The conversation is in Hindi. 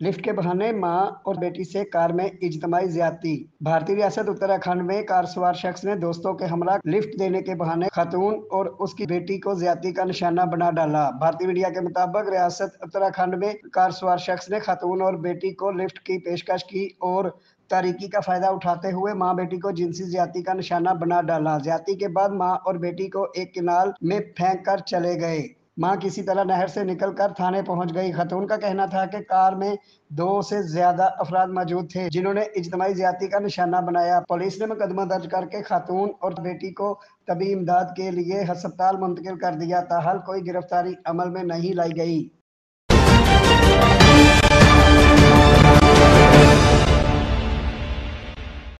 लिफ्ट के बहाने माँ और बेटी से कार में इज्तमाही ज्यादती। भारतीय रियासत उत्तराखंड में कार सवार शख्स ने दोस्तों के हमरा लिफ्ट देने के बहाने खातून और उसकी बेटी को ज्यादती का निशाना बना डाला। भारतीय मीडिया के मुताबिक रियासत उत्तराखंड में कार सवार शख्स ने खातून और बेटी को लिफ्ट की पेशकश की और तारीकी का फ़ायदा उठाते हुए माँ बेटी को जिनसी ज़्यादा का निशाना बना डाला। ज़्यादा के बाद माँ और बेटी को एक किनाल में फेंक कर चले गए। माँ किसी तरह नहर से निकलकर थाने पहुँच गई। खतून का कहना था कि कार में दो से ज़्यादा अफराद मौजूद थे, जिन्होंने इजतमाही ज़्यादा का निशाना बनाया। पुलिस ने मुकदमा दर्ज करके खातून और बेटी को तभी इमदाद के लिए हस्पताल मुंतकिल कर दिया। था हल कोई गिरफ्तारी अमल में नहीं लाई गई।